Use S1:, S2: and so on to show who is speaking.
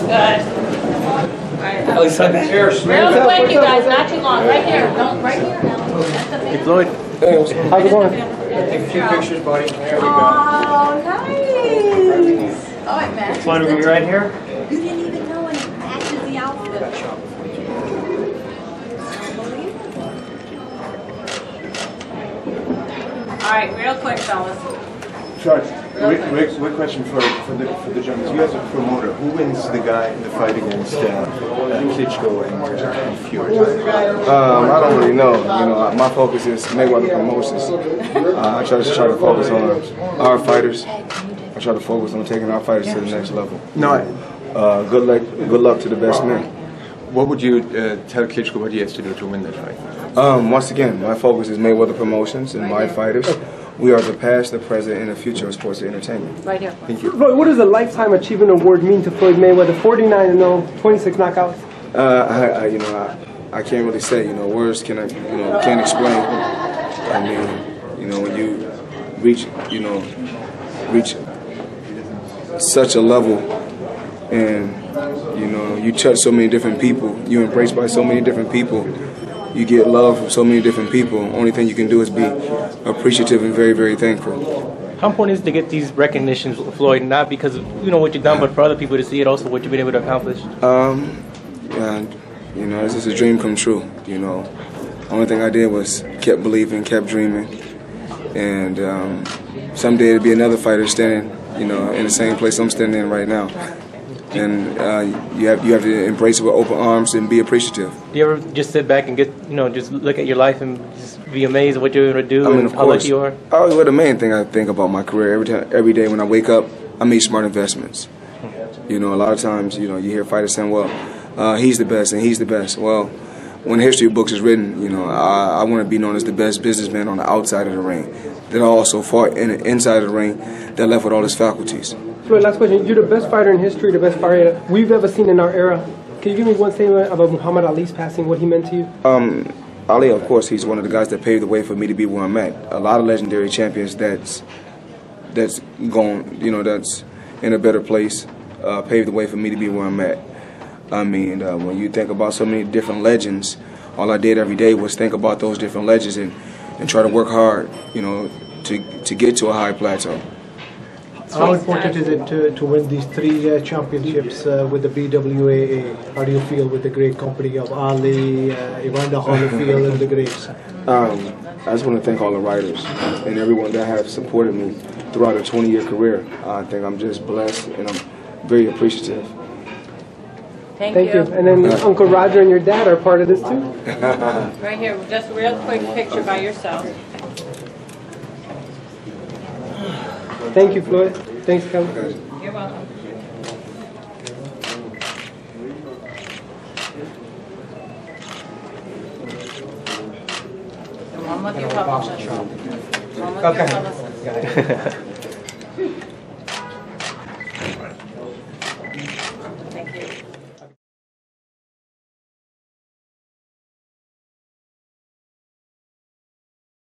S1: Good.
S2: At least I can hear.
S1: Real quick, you guys, not too long, right here, don't, right here now. That's the thing.
S3: Floyd.
S4: How's it going?
S2: Take a few pictures, buddy. There we go.
S5: Oh, nice. Oh, it matches.
S2: Floyd, will be right here?
S5: You didn't even know and it matches the outfit.
S1: All right, real quick, fellas.
S6: Sorry, quick, quick, quick question for, for the, for the Germans. You as a promoter, who wins the guy in the fight against uh, uh, Klitschko and, and Fury?
S3: Um, I don't really know. You know, my focus is Mayweather Promotions. Uh, I try to try to focus on our fighters. I try to focus on taking our fighters to the next level.
S6: No,
S3: Uh, good luck. Good luck to the best men.
S6: what would you uh, tell Klitschko what he has to do to win that fight?
S3: Um, once again, my focus is Mayweather Promotions and my fighters. We are the past, the present, and the future of sports and entertainment.
S1: Right here.
S4: Thank you, Floyd, what does a Lifetime Achievement Award mean to Floyd Mayweather? 49 and 0, 26 knockouts.
S3: Uh, I, I, you know, I, I can't really say. You know, words can, you know, can't explain. I mean, you know, when you reach, you know, reach such a level, and you know, you touch so many different people, You're embraced by so many different people, you get love from so many different people. Only thing you can do is be appreciative and very, very thankful.
S7: How important is it to get these recognitions, Floyd, not because of you know what you've done, but for other people to see it, also what you've been able to accomplish?
S3: Um, and you know, it's just a dream come true. You know, only thing I did was kept believing, kept dreaming, and um, someday it'll be another fighter standing, you know, in the same place I'm standing in right now. And uh, you have you have to embrace it with open arms and be appreciative.
S7: Do you ever just sit back and get you know just look at your life and just be amazed at what you're able to do
S3: I mean,
S7: and
S3: of
S7: how
S3: course,
S7: lucky you are?
S3: Oh, well, the main thing I think about my career every time, every day when I wake up, I make smart investments. You know, a lot of times, you know, you hear fighters saying, "Well, uh, he's the best and he's the best." Well, when history books is written, you know, I, I want to be known as the best businessman on the outside of the ring. That also fought in inside of the ring, that left with all his faculties.
S4: Floyd, last question. You're the best fighter in history, the best fighter we've ever seen in our era. Can you give me one statement about Muhammad Ali's passing, what he meant to you?
S3: Um, Ali, of course, he's one of the guys that paved the way for me to be where I'm at. A lot of legendary champions that's that's gone, you know, that's in a better place, uh, paved the way for me to be where I'm at. I mean, uh, when you think about so many different legends, all I did every day was think about those different legends and, and try to work hard, you know, to to get to a high plateau.
S8: How important is it to, to win these three uh, championships uh, with the BWAA? How do you feel with the great company of Ali, uh, Evander Holyfield, and the greats?
S3: Um, I just want to thank all the writers and everyone that have supported me throughout a 20-year career. I think I'm just blessed and I'm very appreciative.
S1: Thank
S4: Thank
S1: you.
S4: you. And then Uncle Roger and your dad are part of this too?
S1: Right here, just a real quick picture by yourself.
S4: Thank you, Floyd. Thanks, Kelly.
S1: You're welcome. One with your publicist. One with your publicist.